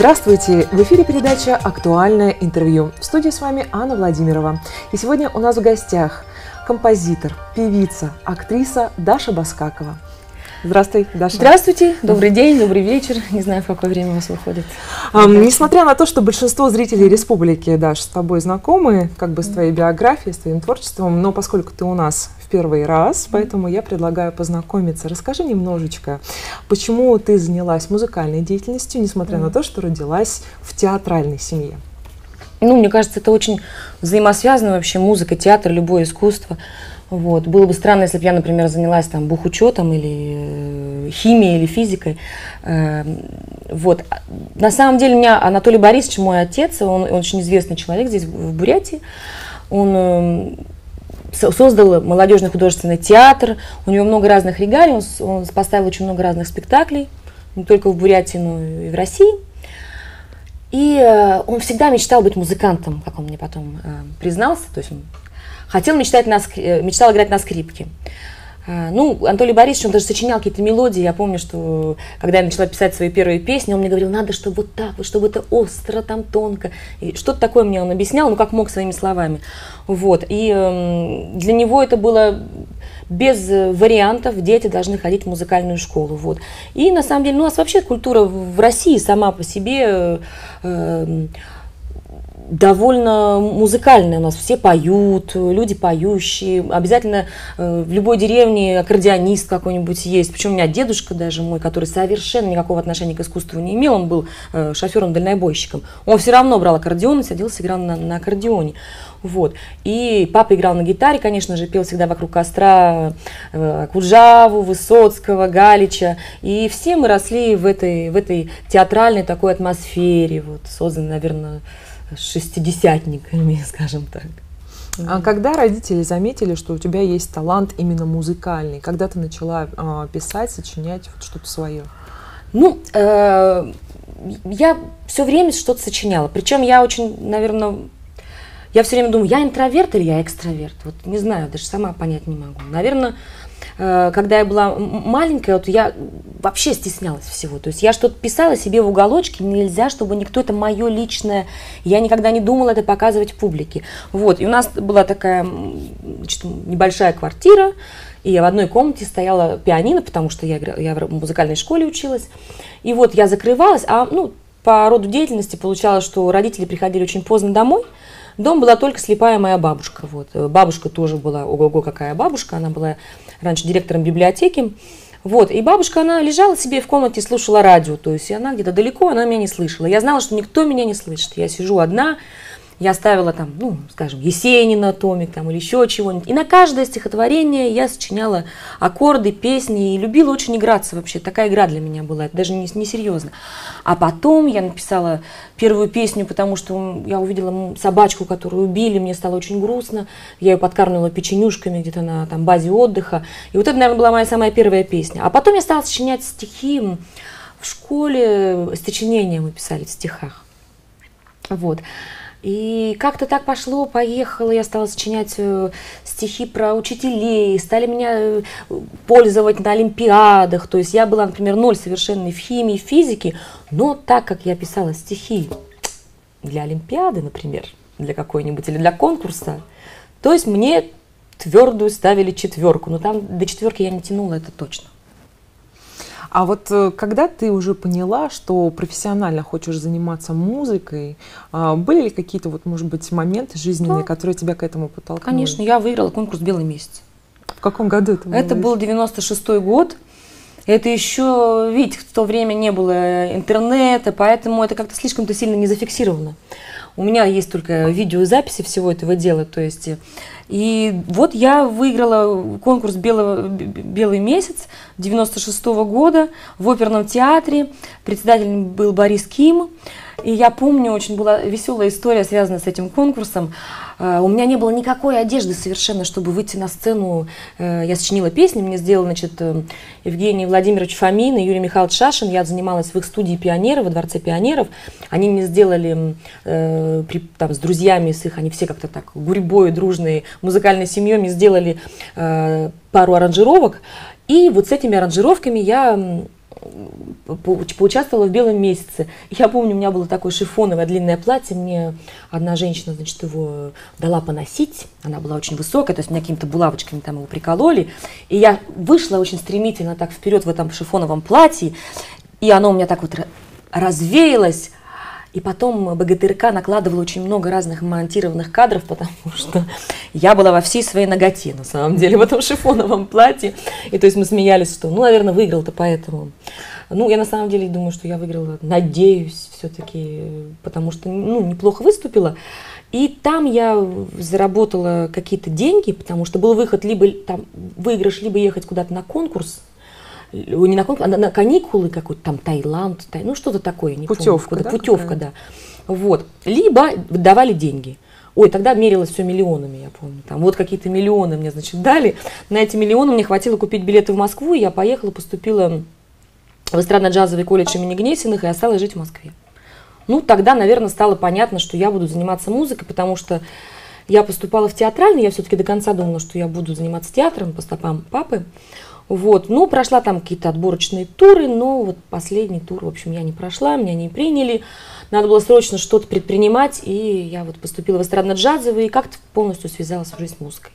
Здравствуйте! В эфире передача «Актуальное интервью». В студии с вами Анна Владимирова. И сегодня у нас в гостях композитор, певица, актриса Даша Баскакова. Здравствуй, Даша. Здравствуйте, добрый день, добрый вечер. Не знаю, в какое время у вас выходит. А, несмотря на то, что большинство зрителей республики, Даша, с тобой знакомы, как бы с твоей биографией, с твоим творчеством, но поскольку ты у нас в первый раз, поэтому я предлагаю познакомиться. Расскажи немножечко, почему ты занялась музыкальной деятельностью, несмотря на то, что родилась в театральной семье. Ну, мне кажется, это очень взаимосвязано вообще музыка, театр, любое искусство. Вот. Было бы странно, если бы я, например, занялась там бухучетом или э, химией или физикой. Э, вот. На самом деле у меня Анатолий Борисович, мой отец, он, он очень известный человек здесь, в Бурятии. Он э, создал молодежный художественный театр, у него много разных регалий, он, он поставил очень много разных спектаклей, не только в Бурятии, но и в России. И э, он всегда мечтал быть музыкантом, как он мне потом э, признался. То есть он Хотел мечтать на, э, мечтал играть на скрипке. А, ну, Анатолий Борисович, он даже сочинял какие-то мелодии. Я помню, что когда я начала писать свои первые песни, он мне говорил, надо, чтобы вот так, вот, чтобы это остро, там тонко. И что-то такое мне он объяснял, ну, как мог своими словами. Вот. И э, для него это было без вариантов, дети должны ходить в музыкальную школу. Вот. И на самом деле, ну, у нас вообще культура в России сама по себе э, э довольно музыкальная у нас. Все поют, люди поющие. Обязательно э, в любой деревне аккордеонист какой-нибудь есть. Причем у меня дедушка даже мой, который совершенно никакого отношения к искусству не имел, он был э, шофером-дальнобойщиком. Он все равно брал аккордеон и садился, играл на, на аккордеоне. Вот. И папа играл на гитаре, конечно же, пел всегда вокруг костра э, Куджаву, Высоцкого, Галича. И все мы росли в этой, в этой театральной такой атмосфере, вот, созданной, наверное, шестидесятниками, скажем так. А когда родители заметили, что у тебя есть талант именно музыкальный, когда ты начала э, писать, сочинять вот что-то свое? Ну, э, я все время что-то сочиняла. Причем я очень, наверное, я все время думаю, я интроверт или я экстраверт. Вот не знаю, даже сама понять не могу. Наверное, когда я была маленькая, вот я вообще стеснялась всего. То есть я что-то писала себе в уголочке, нельзя, чтобы никто это мое личное, я никогда не думала это показывать публике. Вот, и у нас была такая значит, небольшая квартира, и в одной комнате стояла пианино, потому что я, я в музыкальной школе училась. И вот я закрывалась, а ну, по роду деятельности получалось, что родители приходили очень поздно домой, Дом была только слепая моя бабушка. Вот. Бабушка тоже была, ого-го, какая бабушка, она была раньше директором библиотеки. Вот, и бабушка, она лежала себе в комнате, слушала радио, то есть она где-то далеко, она меня не слышала. Я знала, что никто меня не слышит. Я сижу одна, я ставила там, ну, скажем, Есенина, томик там или еще чего-нибудь. И на каждое стихотворение я сочиняла аккорды, песни и любила очень играться вообще. Такая игра для меня была, это даже не, не серьезно. А потом я написала первую песню, потому что я увидела собачку, которую убили, мне стало очень грустно. Я ее подкармливала печенюшками где-то на там, базе отдыха. И вот это, наверное, была моя самая первая песня. А потом я стала сочинять стихи в школе, сочинения мы писали в стихах. Вот. И как-то так пошло, поехало, я стала сочинять э, стихи про учителей, стали меня э, пользовать на олимпиадах. То есть я была, например, ноль совершенной в химии, в физике, но так как я писала стихи для олимпиады, например, для какой-нибудь, или для конкурса, то есть мне твердую ставили четверку. Но там до четверки я не тянула, это точно. А вот э, когда ты уже поняла, что профессионально хочешь заниматься музыкой, а, были ли какие-то, вот, может быть, моменты жизненные, да. которые тебя к этому подтолкнули? Конечно, я выиграла конкурс «Белый месяц». В каком году это было? Это был 96-й год. Это еще, видите, в то время не было интернета, поэтому это как-то слишком-то сильно не зафиксировано. У меня есть только видеозаписи всего этого дела, то есть и вот я выиграла конкурс Белого, «Белый месяц» 96 -го года в оперном театре. Председателем был Борис Ким. И я помню, очень была веселая история, связанная с этим конкурсом. А, у меня не было никакой одежды совершенно, чтобы выйти на сцену. Э, я сочинила песни, мне сделал, значит, э, Евгений Владимирович Фомин и Юрий Михайлович Шашин. Я занималась в их студии пионеров, во Дворце пионеров. Они мне сделали э, там, с друзьями, с их, они все как-то так гурьбой, дружной музыкальной семьей, мне сделали пару аранжировок. И вот с этими аранжировками я поучаствовала в «Белом месяце». Я помню, у меня было такое шифоновое длинное платье, мне одна женщина, значит, его дала поносить, она была очень высокая, то есть меня какими-то булавочками там его прикололи, и я вышла очень стремительно так вперед в этом шифоновом платье, и оно у меня так вот развеялось, и потом БГТРК накладывала очень много разных монтированных кадров, потому что я была во всей своей ноготе, на самом деле, в этом шифоновом платье. И то есть мы смеялись, что, ну, наверное, выиграл-то поэтому. Ну, я на самом деле думаю, что я выиграла, надеюсь, все-таки, потому что, ну, неплохо выступила. И там я заработала какие-то деньги, потому что был выход либо там выигрыш, либо ехать куда-то на конкурс не на конкурс, а на, каникулы какой-то там Таиланд, тай, ну что-то такое, не путевка, помню, да, путевка, да. Вот. Либо давали деньги. Ой, тогда мерилось все миллионами, я помню. Там вот какие-то миллионы мне, значит, дали. На эти миллионы мне хватило купить билеты в Москву, и я поехала, поступила в эстрадно-джазовый колледж имени Гнесиных и осталась жить в Москве. Ну, тогда, наверное, стало понятно, что я буду заниматься музыкой, потому что я поступала в театральный, я все-таки до конца думала, что я буду заниматься театром по стопам папы. Вот, ну, прошла там какие-то отборочные туры, но вот последний тур, в общем, я не прошла, меня не приняли. Надо было срочно что-то предпринимать, и я вот поступила в эстрадно-джазовый и как-то полностью связалась уже с музыкой.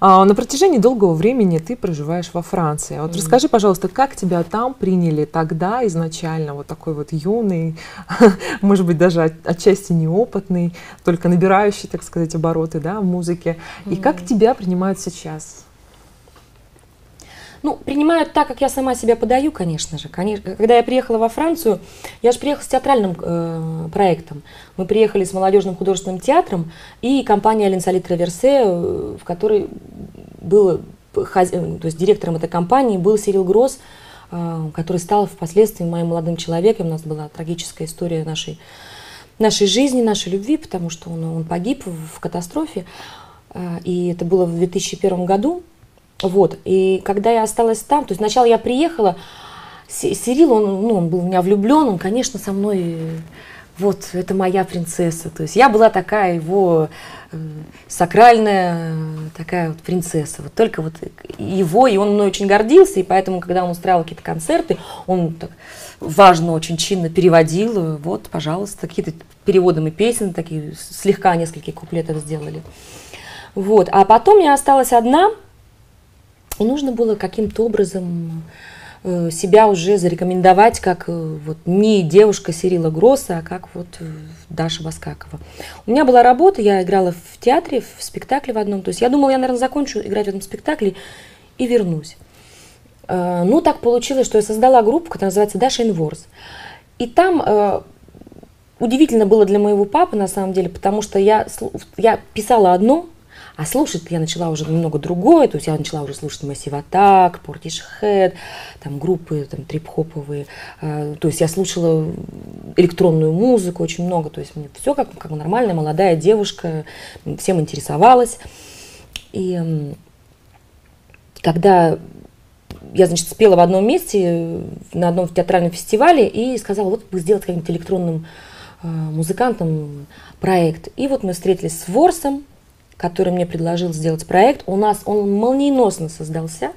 А, на протяжении долгого времени ты проживаешь во Франции. Вот mm. расскажи, пожалуйста, как тебя там приняли тогда изначально, вот такой вот юный, может быть, даже от, отчасти неопытный, только набирающий, так сказать, обороты да, в музыке. Mm. И как тебя принимают сейчас? Ну, принимают так, как я сама себя подаю, конечно же. Конечно, когда я приехала во Францию, я же приехала с театральным э, проектом. Мы приехали с молодежным художественным театром и компания Ленсали Траверсе, э, в которой был, хаз... то есть директором этой компании был Сирил Гросс, э, который стал впоследствии моим молодым человеком. У нас была трагическая история нашей, нашей жизни, нашей любви, потому что он, он погиб в, катастрофе. Э, и это было в 2001 году. Вот, и когда я осталась там, то есть сначала я приехала, Сирил, он, ну, он был в меня влюблен, он, конечно, со мной, вот, это моя принцесса. То есть я была такая его э, сакральная такая вот принцесса. Вот только вот его, и он мной очень гордился, и поэтому, когда он устраивал какие-то концерты, он так важно, очень чинно переводил, вот, пожалуйста, какие-то переводы мы песен, такие слегка несколько куплетов сделали. Вот, а потом я осталась одна, и нужно было каким-то образом э, себя уже зарекомендовать как э, вот не девушка Сирила Гросса, а как вот э, Даша Баскакова. У меня была работа, я играла в театре, в спектакле в одном. То есть я думала, я, наверное, закончу играть в этом спектакле и вернусь. Ну, так получилось, что я создала группу, которая называется Даша Инворс. И там удивительно было для моего папы, на самом деле, потому что я, я писала одно, а слушать я начала уже немного другое, то есть я начала уже слушать Massive Attack, Portishead, там группы там трип-хоповые, э, то есть я слушала электронную музыку очень много, то есть мне все как, как нормальная молодая девушка, всем интересовалась. И э, когда я, значит, спела в одном месте, на одном театральном фестивале, и сказала, вот бы сделать каким-нибудь электронным э, музыкантом проект. И вот мы встретились с Ворсом, который мне предложил сделать проект. У нас он молниеносно создался.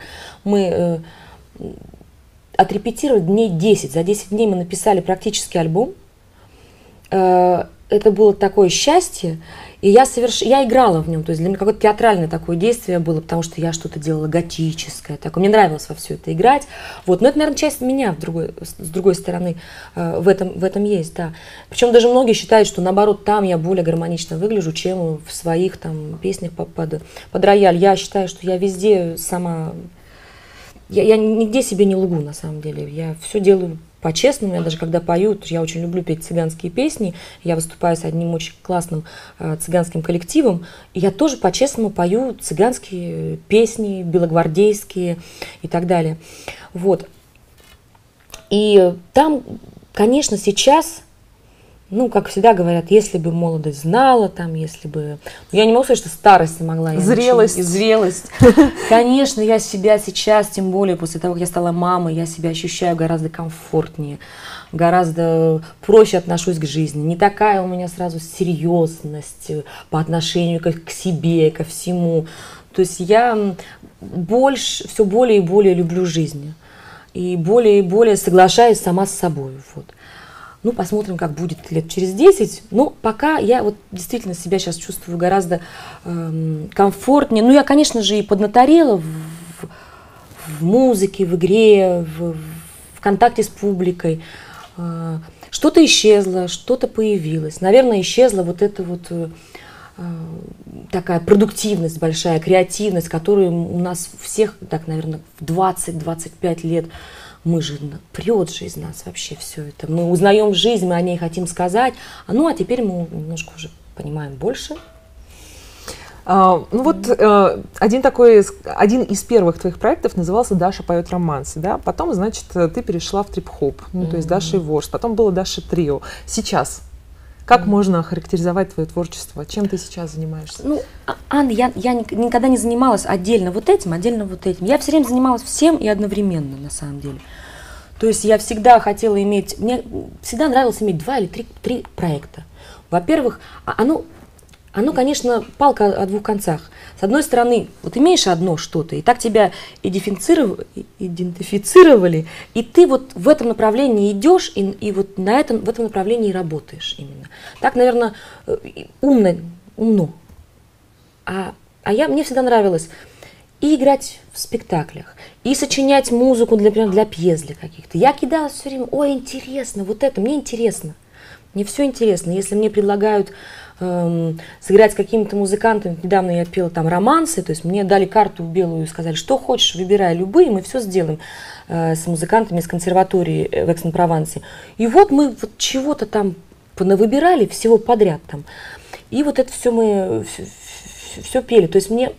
Мы э, отрепетировали дней 10. За 10 дней мы написали практически альбом. Э, это было такое счастье. И я, соверш... я играла в нем, то есть для меня какое-то театральное такое действие было, потому что я что-то делала готическое, такое. мне нравилось во все это играть. Вот. Но это, наверное, часть меня в другой, с другой стороны э, в, этом, в этом есть, да. Причем даже многие считают, что наоборот там я более гармонично выгляжу, чем в своих там песнях под, под, под рояль. Я считаю, что я везде сама... Я, я нигде себе не лгу, на самом деле. Я все делаю по-честному. Я даже когда пою, я очень люблю петь цыганские песни. Я выступаю с одним очень классным э, цыганским коллективом. И я тоже по-честному пою цыганские песни, белогвардейские и так далее. Вот. И там, конечно, сейчас ну, как всегда говорят, если бы молодость знала, там, если бы... Я не могу сказать, что старость могла. Зрелость. И зрелость. Конечно, я себя сейчас, тем более после того, как я стала мамой, я себя ощущаю гораздо комфортнее, гораздо проще отношусь к жизни. Не такая у меня сразу серьезность по отношению к себе, ко всему. То есть я больше, все более и более люблю жизнь. и более и более соглашаюсь сама с собой. Вот. Ну, посмотрим, как будет лет через 10. Но пока я вот действительно себя сейчас чувствую гораздо эм, комфортнее. Ну, я, конечно же, и поднаторела в, в, музыке, в игре, в, в контакте с публикой. Э, что-то исчезло, что-то появилось. Наверное, исчезла вот эта вот э, э такая продуктивность большая, креативность, которую у нас всех, так, наверное, в 20-25 лет мы же прет же из нас вообще все это. Мы узнаем жизнь, мы о ней хотим сказать. А ну, а теперь мы немножко уже понимаем больше. А, ну вот э, один такой, один из первых твоих проектов назывался «Даша поет романсы», да? Потом, значит, ты перешла в трип-хоп, ну, то есть Даша и Ворс. Потом было Даша Трио. Сейчас как mm-hmm. можно охарактеризовать твое творчество? Чем ты сейчас занимаешься? Ну, а, Анна, я, я никогда не занималась отдельно вот этим, отдельно вот этим. Я все время занималась всем и одновременно, на самом деле. То есть я всегда хотела иметь, мне всегда нравилось иметь два или три, три проекта. Во-первых, а, оно, оно, конечно, палка о двух концах. С одной стороны, вот имеешь одно что-то, и так тебя идентифицировали, и ты вот в этом направлении идешь, и, и вот на этом, в этом направлении работаешь именно. Так, наверное, э, умно, умно. А, а я, мне всегда нравилось и играть в спектаклях, и сочинять музыку, для, например, для пьес для каких-то. Я кидалась все время, ой, интересно, вот это, мне интересно. Мне все интересно. Если мне предлагают эм, сыграть с какими-то музыкантами, недавно я пела там романсы, то есть мне дали карту белую и сказали, что хочешь, выбирай любые, мы все сделаем э, с музыкантами из консерватории в Экс-Провансе. И вот мы вот чего-то там понавыбирали, всего подряд там. И вот это все мы все, все пели. То есть мне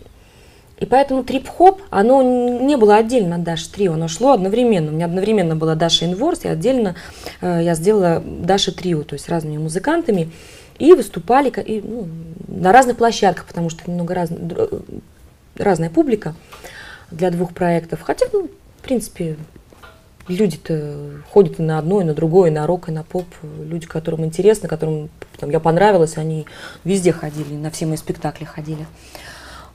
и поэтому трип-хоп, оно не было отдельно от Даши Трио, оно шло одновременно. У меня одновременно была Даша Инворс, и отдельно э, я сделала Даша Трио, то есть разными музыкантами. И выступали и, ну, на разных площадках, потому что немного раз, разная публика для двух проектов. Хотя, ну, в принципе, люди-то ходят и на одно, и на другое, и на рок, и на поп. Люди, которым интересно, которым там, я понравилась, они везде ходили, на все мои спектакли ходили.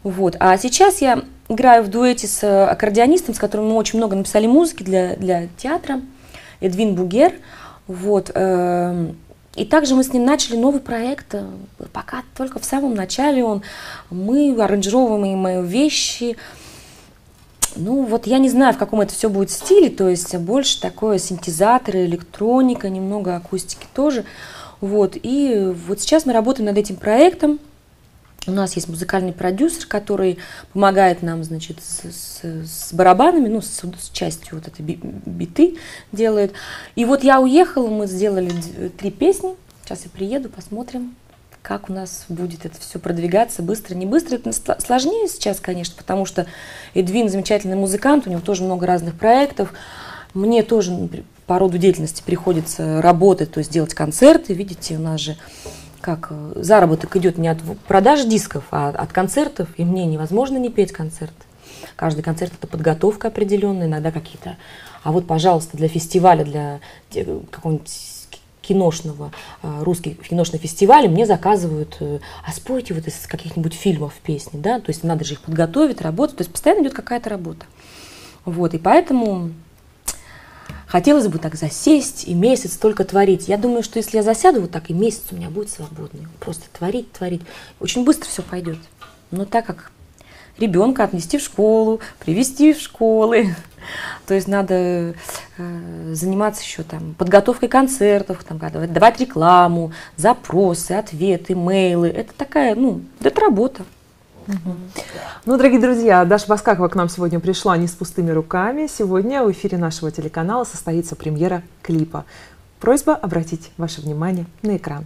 Вот. А сейчас я играю в дуэте с э, аккордеонистом, с которым мы очень много написали музыки для, для театра, Эдвин Бугер. Вот. И также мы с ним начали новый проект, э, пока только в самом начале он, мы аранжировываем вещи, ну вот я не знаю, в каком это все будет стиле, то есть больше такое синтезаторы, электроника, немного акустики тоже. Вот, и вот сейчас мы работаем над этим проектом, у нас есть музыкальный продюсер, который помогает нам, значит, с, с, с барабанами, ну, с, с частью вот этой биты делает. И вот я уехала, мы сделали три песни. Сейчас я приеду, посмотрим, как у нас будет это все продвигаться, быстро, не быстро. Это сложнее сейчас, конечно, потому что Эдвин замечательный музыкант, у него тоже много разных проектов. Мне тоже по роду деятельности приходится работать, то есть делать концерты. Видите, у нас же как э, заработок идет не от продаж дисков, а от концертов, и мне невозможно не петь концерт. Каждый концерт это подготовка определенная, иногда какие-то. А вот, пожалуйста, для фестиваля, для какого-нибудь киношного, э, русский киношный фестиваль, мне заказывают, э, а спойте вот из каких-нибудь фильмов песни, да, то есть надо же их подготовить, работать, то есть постоянно идет какая-то работа. Вот, и поэтому Хотелось бы так засесть и месяц только творить. Я думаю, что если я засяду вот так, и месяц у меня будет свободный. Просто творить, творить. Очень быстро все пойдет. Но так как ребенка отнести в школу, привести в школы, то есть надо э, заниматься еще там подготовкой концертов, там, давать рекламу, запросы, ответы, мейлы. Это такая, ну, это работа. Ну, дорогие друзья, Даша Баскакова к нам сегодня пришла не с пустыми руками. Сегодня в эфире нашего телеканала состоится премьера клипа. Просьба обратить ваше внимание на экран.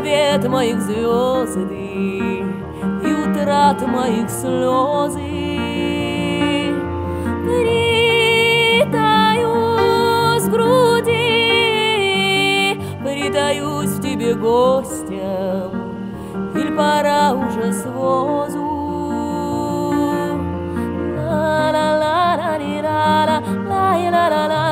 Побед моих звезды и утрат моих слезы Притаюсь в груди, притаюсь в тебе гостем, Иль пора уже с возу. Ла-ла-ла-ла-ри-ла-ла, лай-ла-ла-лай, ла-ла-ри-лай,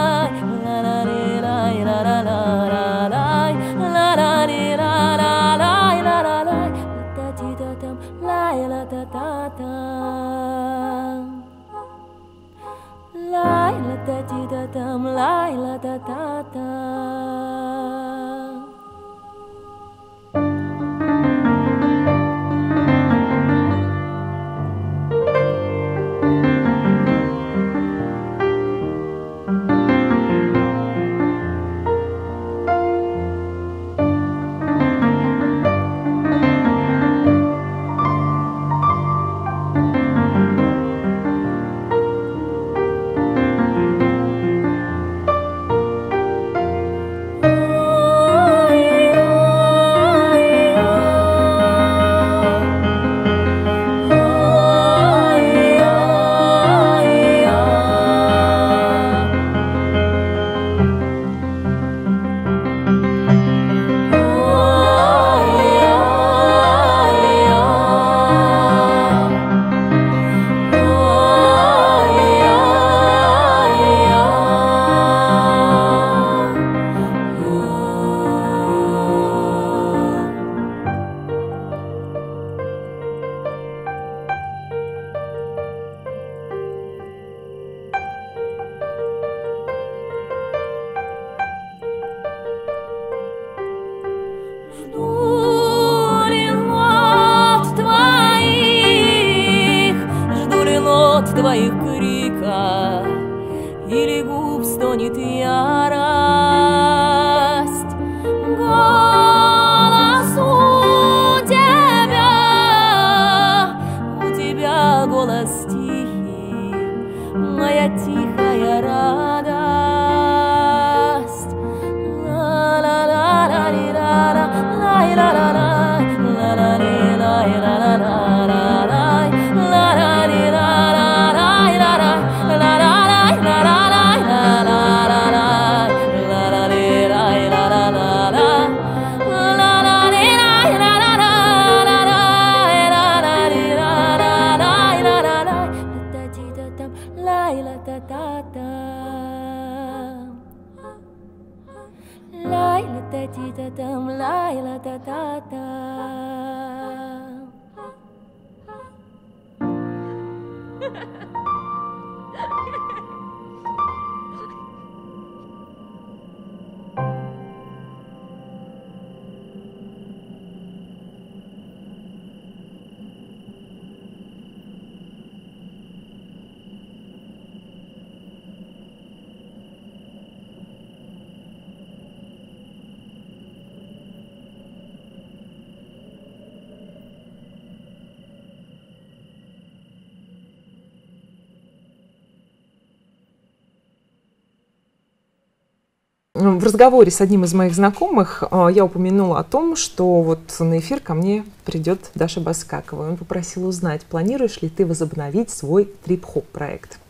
В разговоре с одним из моих знакомых а, я упомянула о том, что вот на эфир ко мне придет Даша Баскакова. Он попросил узнать, планируешь ли ты возобновить свой трип-хоп проект?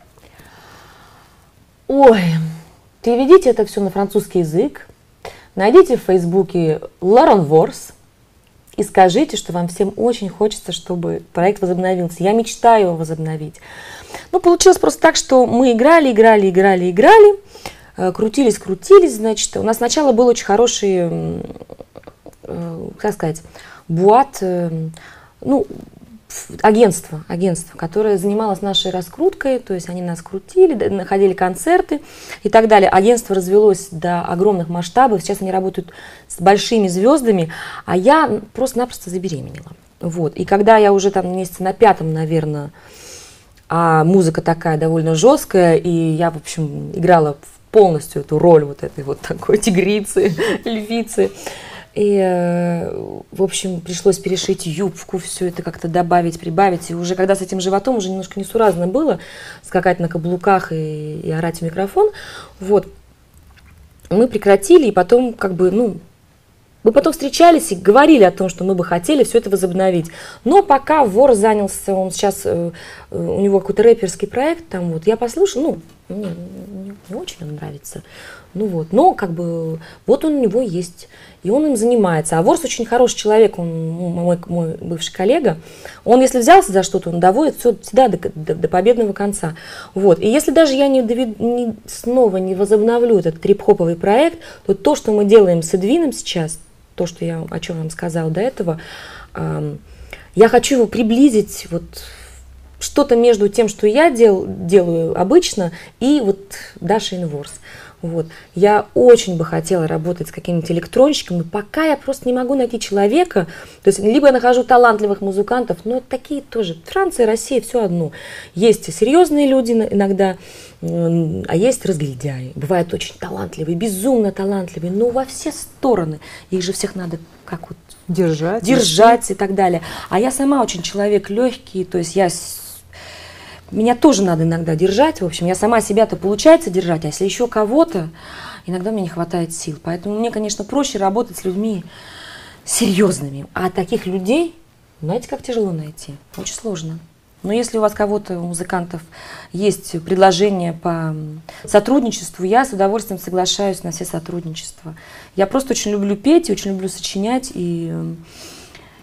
Ой, переведите это все на французский язык, найдите в Фейсбуке Лорен Ворс и скажите, что вам всем очень хочется, чтобы проект возобновился. Я мечтаю его возобновить. Ну, получилось просто так, что мы играли, играли, играли, играли, э, крутились, крутились, значит. У нас сначала был очень хороший, э, как сказать, буат, э, ну, агентство, агентство, которое занималось нашей раскруткой, то есть они нас крутили, находили концерты и так далее. Агентство развелось до огромных масштабов, сейчас они работают с большими звездами, а я просто-напросто забеременела. Вот. И когда я уже там месяца на пятом, наверное, а музыка такая довольно жесткая, и я, в общем, играла полностью эту роль вот этой вот такой тигрицы, львицы. И, э, в общем, пришлось перешить юбку, все это как-то добавить, прибавить. И уже когда с этим животом уже немножко несуразно было скакать на каблуках и, и орать в микрофон, вот, мы прекратили, и потом как бы, ну, мы потом встречались и говорили о том, что мы бы хотели все это возобновить. Но пока вор занялся, он сейчас, э, у него какой-то рэперский проект, там вот, я послушала, ну, мне не, не очень он нравится. Ну вот, но как бы вот он у него есть, и он им занимается. А Ворс очень хороший человек, он мой, мой бывший коллега. Он, если взялся за что-то, он доводит все всегда до, до, до победного конца. Вот. И если даже я не, довед, не снова не возобновлю этот трип-хоповый проект, то то, что мы делаем с Эдвином сейчас, то, что я, о чем вам сказала до этого, э, я хочу его приблизить вот что-то между тем, что я дел, делаю обычно, и вот Даша Инворс. Вот. Я очень бы хотела работать с каким-нибудь электронщиком, но пока я просто не могу найти человека. То есть либо я нахожу талантливых музыкантов, но такие тоже. Франция, Россия, все одно. Есть серьезные люди иногда, а есть разглядяи. Бывают очень талантливые, безумно талантливые, но во все стороны. Их же всех надо как вот держать, держать и так далее. А я сама очень человек легкий, то есть я меня тоже надо иногда держать. В общем, я сама себя-то получается держать, а если еще кого-то, иногда мне не хватает сил. Поэтому мне, конечно, проще работать с людьми серьезными. А таких людей, знаете, как тяжело найти? Очень сложно. Но если у вас кого-то, у музыкантов, есть предложение по сотрудничеству, я с удовольствием соглашаюсь на все сотрудничества. Я просто очень люблю петь, очень люблю сочинять, и,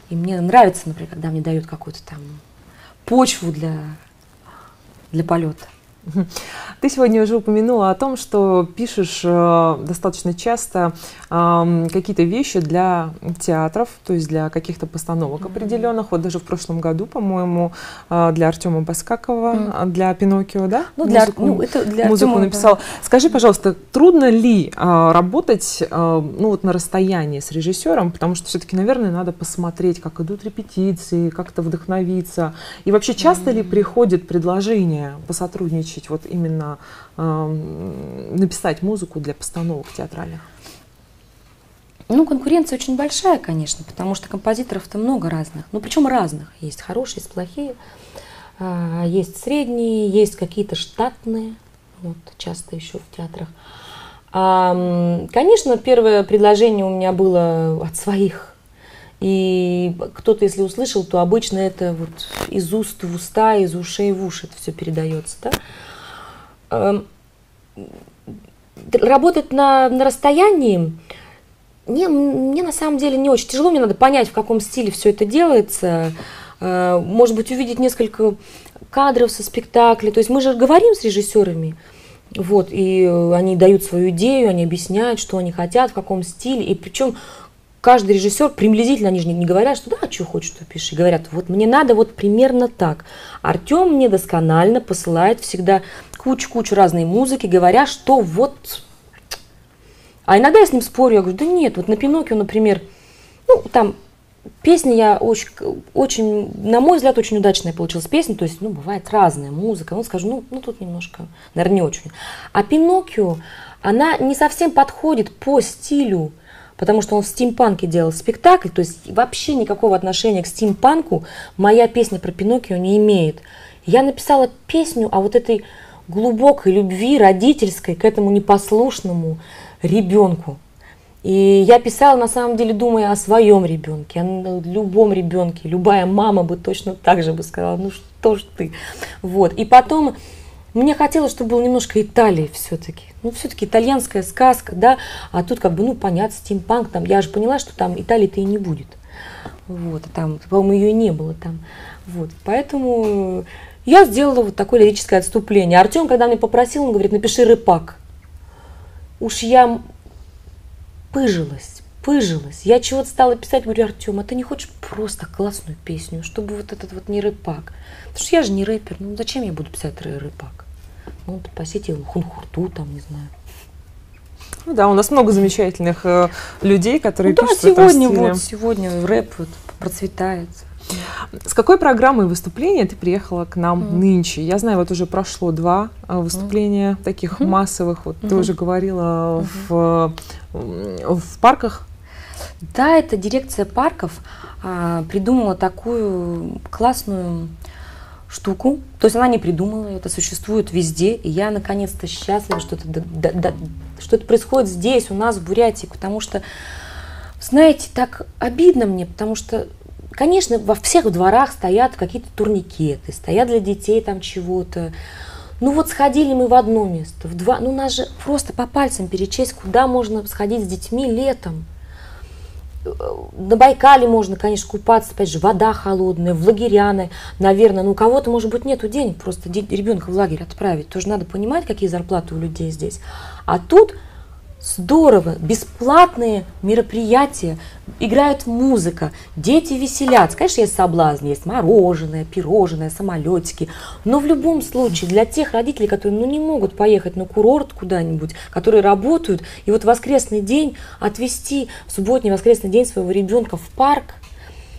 и мне нравится, например, когда мне дают какую-то там почву для для полета. Ты сегодня уже упомянула о том, что пишешь э, достаточно часто э, какие-то вещи для театров, то есть для каких-то постановок mm-hmm. определенных. Вот даже в прошлом году, по-моему, э, для Артема Баскакова, mm-hmm. для Пиноккио, да? Ну, для, музыку, ну, это для музыку Артема, написал. Да. Скажи, пожалуйста, трудно ли э, работать э, ну, вот на расстоянии с режиссером, потому что все-таки, наверное, надо посмотреть, как идут репетиции, как-то вдохновиться. И вообще часто mm-hmm. ли приходит предложение посотрудничать сотрудничать, вот именно э, написать музыку для постановок театральных? Ну, конкуренция очень большая, конечно, потому что композиторов-то много разных. Ну, причем разных. Есть хорошие, есть плохие, э, есть средние, есть какие-то штатные, вот, часто еще в театрах. А, конечно, первое предложение у меня было от своих. И кто-то, если услышал, то обычно это вот из уст в уста, из ушей в уши это все передается. Да? Эм, работать на, на расстоянии, мне, мне на самом деле не очень тяжело, мне надо понять, в каком стиле все это делается, э, может быть, увидеть несколько кадров со спектакля. То есть мы же говорим с режиссерами, вот, и они дают свою идею, они объясняют, что они хотят, в каком стиле, и причем каждый режиссер приблизительно, они же не, говорят, что да, что хочешь, то пиши. Говорят, вот мне надо вот примерно так. Артем мне досконально посылает всегда кучу-кучу разной музыки, говоря, что вот... А иногда я с ним спорю, я говорю, да нет, вот на Пиноккио, например, ну, там песня я очень, очень, на мой взгляд, очень удачная получилась песня, то есть, ну, бывает разная музыка, ну, скажу, ну, ну, тут немножко, наверное, не очень. А Пиноккио, она не совсем подходит по стилю, потому что он в стимпанке делал спектакль, то есть вообще никакого отношения к стимпанку моя песня про Пиноккио не имеет. Я написала песню о вот этой глубокой любви родительской к этому непослушному ребенку. И я писала, на самом деле, думая о своем ребенке, о любом ребенке. Любая мама бы точно так же бы сказала, ну что ж ты. Вот. И потом мне хотелось, чтобы было немножко Италии все-таки. Ну, все-таки итальянская сказка, да, а тут как бы, ну, понятно, стимпанк, там, я же поняла, что там Италии-то и не будет. Вот, там, по-моему, ее не было там. Вот, поэтому я сделала вот такое лирическое отступление. Артем, когда мне попросил, он говорит, напиши рыпак. Уж я пыжилась, пыжилась. Я чего-то стала писать, говорю, Артем, а ты не хочешь просто классную песню, чтобы вот этот вот не рыпак? Потому что я же не рэпер, ну зачем я буду писать рыпак? Ну, попросите хунхурту, там, не знаю. Ну да, у нас много замечательных э, людей, которые ну, пишут да, сегодня вот, сегодня рэп вот процветает. С какой программой выступления ты приехала к нам mm. нынче? Я знаю, вот уже прошло два а, выступления mm. таких mm. массовых. Вот mm-hmm. ты уже говорила mm-hmm. в, в парках. Да, это дирекция парков а, придумала такую классную штуку. То есть она не придумала, это существует везде. И я наконец-то счастлива, что это, да, да, что это происходит здесь, у нас, в Бурятии. Потому что, знаете, так обидно мне, потому что, конечно, во всех дворах стоят какие-то турникеты, стоят для детей там чего-то. Ну вот сходили мы в одно место, в два. Ну нас же просто по пальцам перечесть, куда можно сходить с детьми летом на Байкале можно, конечно, купаться, опять же, вода холодная, в лагеряны, наверное, ну у кого-то, может быть, нету денег просто ребенка в лагерь отправить, тоже надо понимать, какие зарплаты у людей здесь. А тут Здорово, бесплатные мероприятия, играет музыка, дети веселятся. Конечно, есть соблазн, есть мороженое, пирожное, самолетики. Но в любом случае, для тех родителей, которые ну, не могут поехать на курорт куда-нибудь, которые работают, и вот воскресный день отвезти в субботний воскресный день своего ребенка в парк,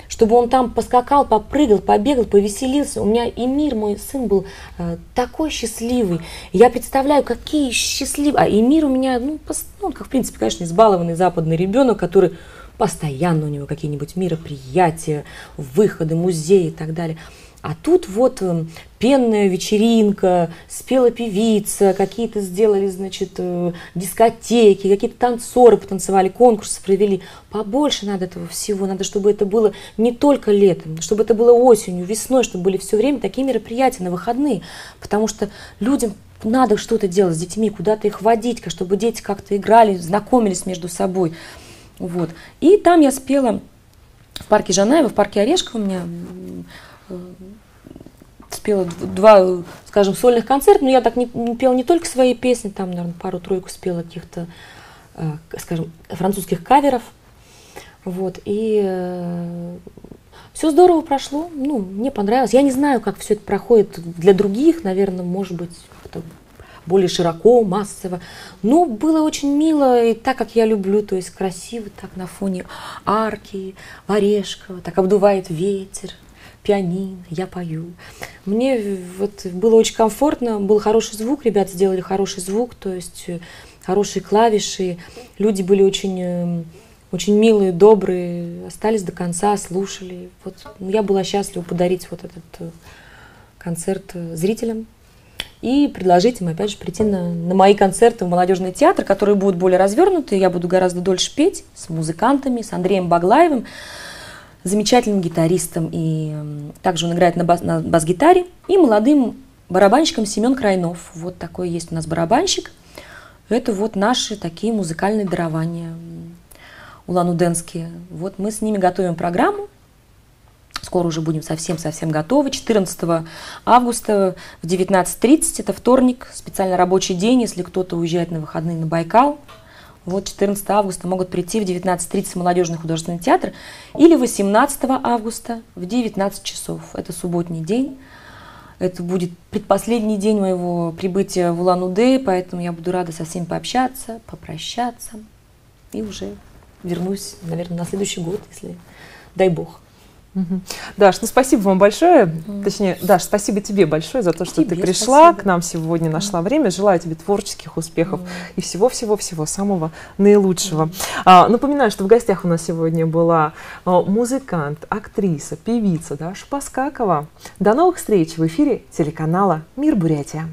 чтобы он там поскакал, попрыгал, побегал, повеселился. У меня и мир, мой сын был э, такой счастливый. Я представляю, какие счастливые. А и мир у меня, ну, ну, как в принципе, конечно, избалованный западный ребенок, который постоянно у него какие-нибудь мероприятия, выходы, музеи и так далее. А тут вот эм, пенная вечеринка, спела певица, какие-то сделали, значит, э, дискотеки, какие-то танцоры потанцевали, конкурсы провели. Побольше надо этого всего, надо, чтобы это было не только летом, чтобы это было осенью, весной, чтобы были все время такие мероприятия на выходные, потому что людям надо что-то делать с детьми, куда-то их водить, чтобы дети как-то играли, знакомились между собой. Вот. И там я спела в парке Жанаева, в парке Орешкова у меня спела два, скажем, сольных концерта, но я так не, не пела не только свои песни, там, наверное, пару-тройку спела каких-то, э, скажем, французских каверов. Вот, и э, все здорово прошло, ну, мне понравилось. Я не знаю, как все это проходит для других, наверное, может быть, это более широко, массово. Но было очень мило, и так, как я люблю, то есть красиво, так на фоне арки, Орешкова, так обдувает ветер, пианино, я пою. Мне вот было очень комфортно, был хороший звук, ребята сделали хороший звук, то есть э, хорошие клавиши, люди были очень, э, очень милые, добрые, остались до конца, слушали. Вот я была счастлива подарить вот этот э, концерт зрителям и предложить им, опять же, прийти на, на мои концерты в молодежный театр, которые будут более развернутые. Я буду гораздо дольше петь с музыкантами, с Андреем Баглаевым замечательным гитаристом, и также он играет на, бас, на бас-гитаре, и молодым барабанщиком Семен Крайнов. Вот такой есть у нас барабанщик. Это вот наши такие музыкальные дарования улан-удэнские. Вот мы с ними готовим программу. Скоро уже будем совсем-совсем готовы. 14 августа в 19.30, это вторник, специально рабочий день, если кто-то уезжает на выходные на Байкал, вот 14 августа могут прийти в 19.30 в молодежный художественный театр или 18 августа в 19 часов. Это субботний день. Это будет предпоследний день моего прибытия в Улан-Удэ, поэтому я буду рада со всеми пообщаться, попрощаться и уже вернусь, наверное, на следующий год, если дай бог. Угу. Даш, ну спасибо вам большое. Mm. Точнее, Даш, спасибо тебе большое за то, что тебе ты пришла спасибо. к нам сегодня, нашла mm. время. Желаю тебе творческих успехов mm. и всего-всего-всего самого наилучшего. А, напоминаю, что в гостях у нас сегодня была а, музыкант, актриса, певица Даша Паскакова. До новых встреч в эфире телеканала «Мир Бурятия».